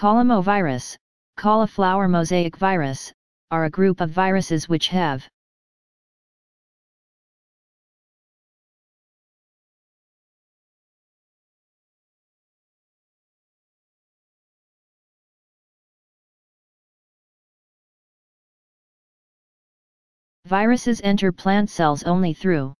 Caulimovirus, cauliflower mosaic virus, are a group of viruses which have Viruses enter plant cells only through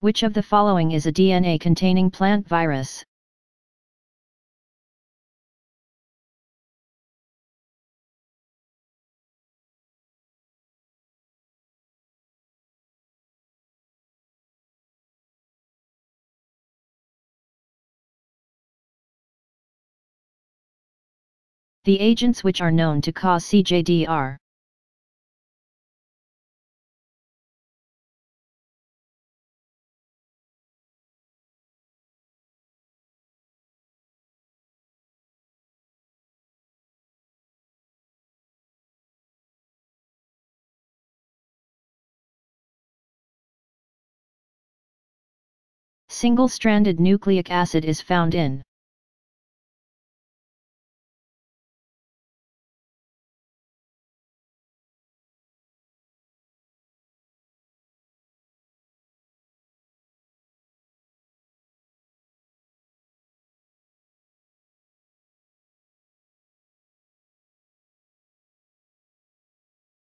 Which of the following is a DNA-containing plant virus? The agents which are known to cause CJD are Single-stranded nucleic acid is found in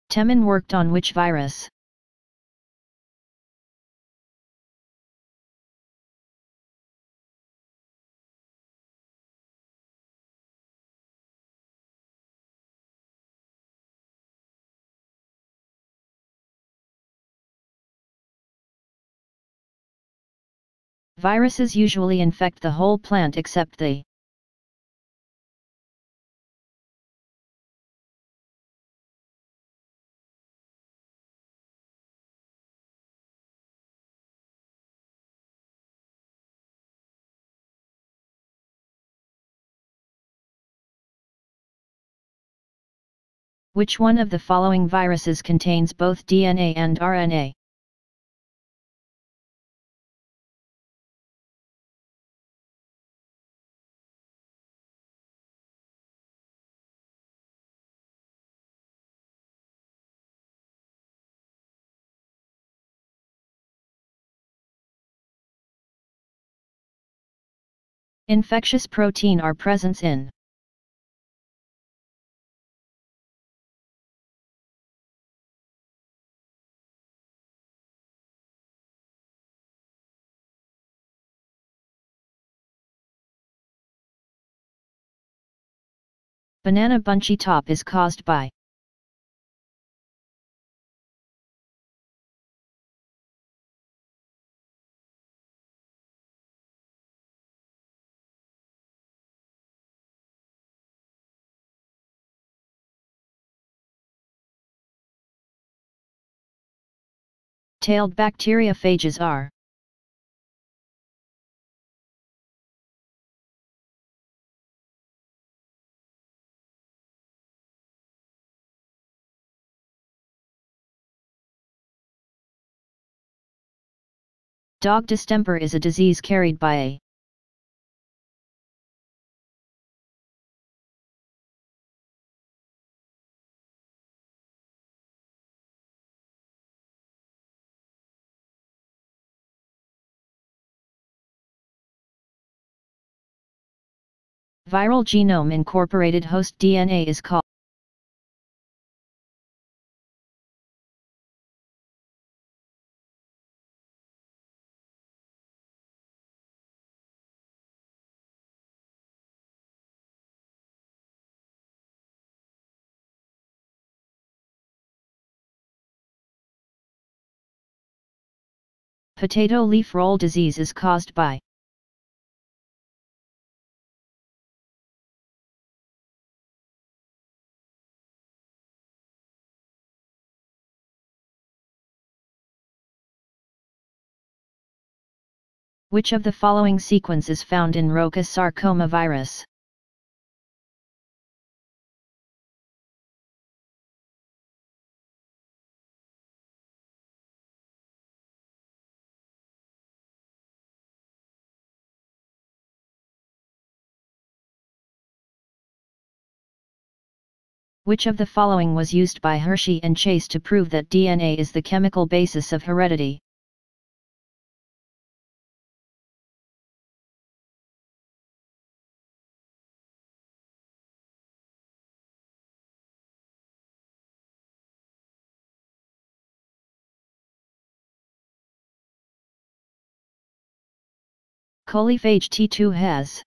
Temin worked on which virus? Viruses usually infect the whole plant except the Which one of the following viruses contains both DNA and RNA? Infectious protein are present in. Banana bunchy top is caused by Tailed bacteriophages are. Dog distemper is a disease carried by a Viral genome incorporated host DNA is called Potato leaf roll disease is caused by Which of the following sequence is found in Roca sarcoma virus? Which of the following was used by Hershey and Chase to prove that DNA is the chemical basis of heredity? Coliphage T2 has